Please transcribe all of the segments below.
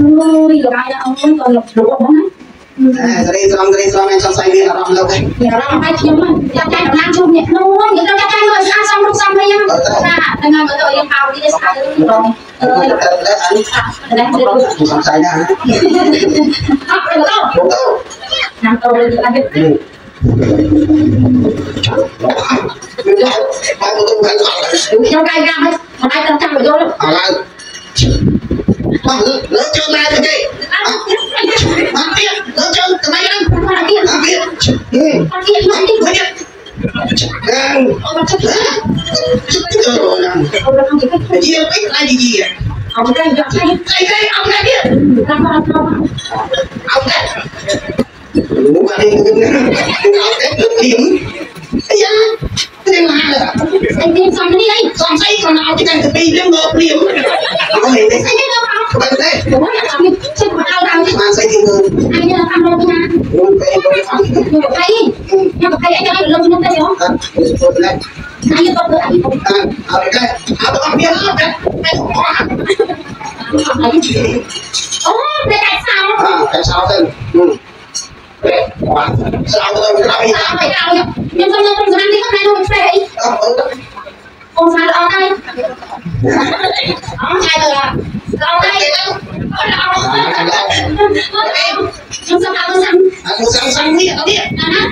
មួយរបាយអង្គក៏លុបជ្រក់ហ្នឹងណាស្រីស្រងស្រីស្រងឯងចង់ស្អីមានអារម្មណ៍លោកឯងអារម្មណ៍ឲ្យខ្ញុំចាត់ចែងកម្លាំងជុំអ្នកនោះយើងត្រូវចាត់ចែងឲ្យស្អាតសមរូបសមអីហ្នឹងណាថ្ងៃមកទៅយើងអោនេះស្អាតរងអឺអានេះស្អាតណាស់ខ្ញុំសង្ស័យណាអត់ទៅទៅណាទៅលើអានេះខ្ញុំកាយកាយមិនអាចទៅចាំមកយល់អត់ឡើយ Ừ, mà lớn chân mai được đi mặt điện lớn chân từ mấy năm mặt điện mặt điện mặt điện mặt điện mặt điện Yêu biết ai gì gì à? Ông đây, đây đây, ông đây kia. Ông đây. Muốn ăn đi, muốn ăn đi, Ây da, cái này là hàng à? Anh đi xong đi đây, xong xây còn nào? Cái thằng cái bì lên ngợp điểm. Ông này, anh đi đâu Balik deh. Masa gitu. Ayo kamu punya. Ayo, yang kayak yang belum minum tadi oh. Ayo top deh. Ayo top. Ayo deh. Atau kamu biar deh. Oh, dekat sama. Ah, dekat sama kan. Hmm. Sao tôi không làm gì? Sao phải làm nhỉ? Nhưng không nên đi hôm nay đâu phải ấy. Ông sao được ông? Aku sang sang ni, kau biết, nak nak.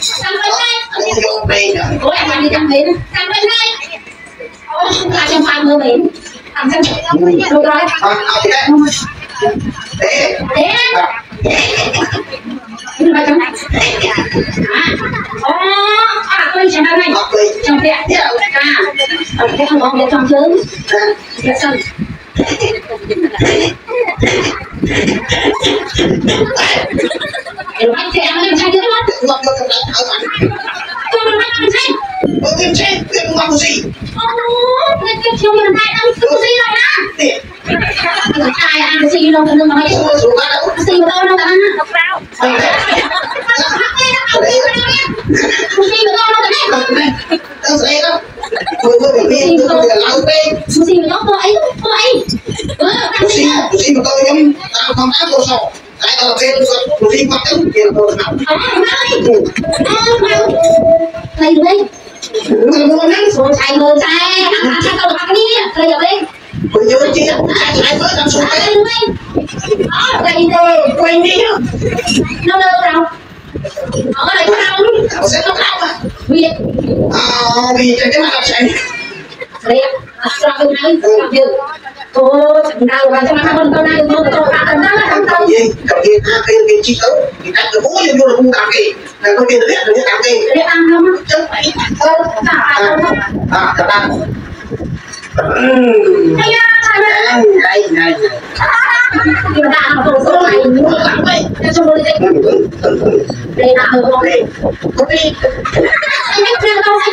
Sang bên này. Không bên đó. Bố em làm đi trong bến. Sang bên này. Là trong phòng mơ bến. Làm sang bến. Được rồi. Thế. Thế. Đi vào trong này. À. Ồ, à, tôi chẳng đang này. Trong tiệm. À ở cái thằng con bên trong chứ bên trong Em ăn em ăn chay nữa lắm. Mà mà cầm lại áo ăn. Tôi mà ăn chay. Ờ em chay, em không ăn gì. Ờ nó, cái cái chiều mình lại ăn cái gì rồi đó. Người trai ăn cái gì đâu, đừng mà nói. Cái gì mà đâu nó ăn. Độc rau. ស៊ីទូស៊ីមកទៅខ្ញុំតាមខំតាមទៅសោតែដល់ពេលគាត់ទូស៊ីគាត់ទៅវាទៅស្នាប់ Ờ, này. Ờ, nào. Thầy được đi. មិនមកហ្នឹង Số thầy người xe. Ăn ăn sao được ăn đi. Thầy được đi. បើយកជាឆ្លៃមើលតាមសុខទេ Thầy được đi. Đó, thầy đi. វិញនេះ Đâu đâu đâu. Ở đây có đâu. អត់សេះទៅក្រៅ Việt. អើវាចេះតែមកអត់ឆៃ Đây. À, sao tôi nói. Làm việc. Ô, chẳng nào mà chẳng nào con này thôi nào và trong năm con này tôi tôi hạ tầng rất là thẳng gì cái cái chi tớ thì anh cứ cố nhiên vô là cũng tạm kỳ là có tiền biết là biết tạm kỳ ăn không á chứ phải thôi à à thật ăn Đây, đây, đây. Điều đạn mà còn số này muốn lắm vậy. Cho chúng tôi đi. Đây là hợp không? Có đi. Anh biết chưa đâu, anh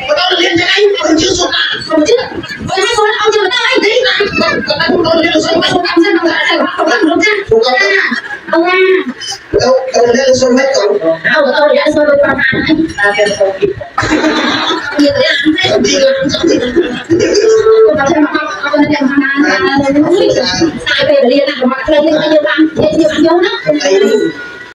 đâu đâu liên xuống hết còn Đâu tôi đã soi đôi con hàng ấy. À, cái không kịp. Nhiều cái ăn thế. đi làm sao thì Cô bảo xem mà con con lên